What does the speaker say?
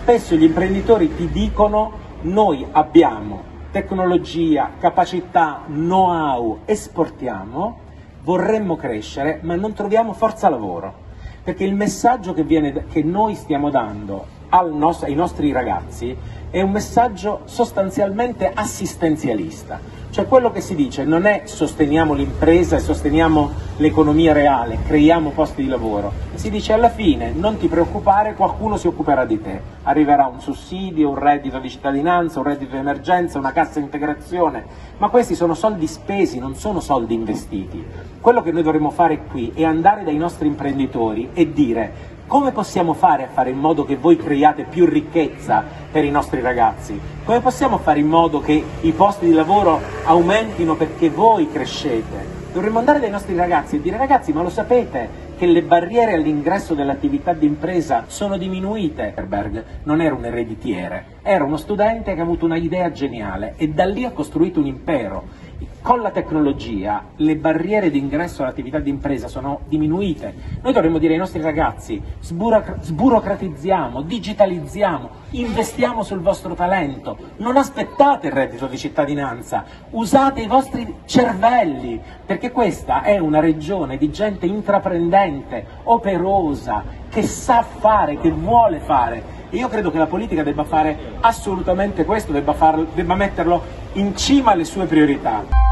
spesso gli imprenditori ti dicono noi abbiamo tecnologia, capacità, know-how, esportiamo, vorremmo crescere, ma non troviamo forza lavoro. Perché il messaggio che, viene, che noi stiamo dando nostro, ai nostri ragazzi è un messaggio sostanzialmente assistenzialista. Cioè quello che si dice non è sosteniamo l'impresa e sosteniamo l'economia reale, creiamo posti di lavoro, si dice alla fine non ti preoccupare, qualcuno si occuperà di te, arriverà un sussidio, un reddito di cittadinanza, un reddito di emergenza, una cassa integrazione, ma questi sono soldi spesi, non sono soldi investiti. Quello che noi dovremmo fare qui è andare dai nostri imprenditori e dire come possiamo fare a fare in modo che voi creiate più ricchezza per i nostri ragazzi? Come possiamo fare in modo che i posti di lavoro aumentino perché voi crescete? Dovremmo andare dai nostri ragazzi e dire ragazzi ma lo sapete che le barriere all'ingresso dell'attività di impresa sono diminuite. Herberg non era un ereditiere, era uno studente che ha avuto un'idea geniale e da lì ha costruito un impero con la tecnologia le barriere d'ingresso all'attività di impresa sono diminuite. Noi dovremmo dire ai nostri ragazzi sburocratizziamo, digitalizziamo, investiamo sul vostro talento, non aspettate il reddito di cittadinanza, usate i vostri cervelli, perché questa è una regione di gente intraprendente, operosa, che sa fare, che vuole fare. Io credo che la politica debba fare assolutamente questo, debba, farlo, debba metterlo in cima alle sue priorità.